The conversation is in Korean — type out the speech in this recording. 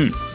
흠.